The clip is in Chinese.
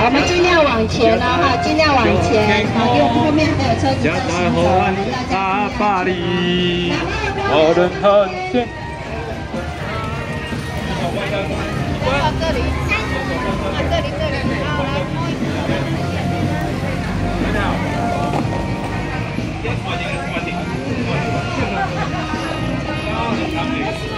我们尽量往前了哈，尽量往前，因为后面还有车子在行驶，等大家。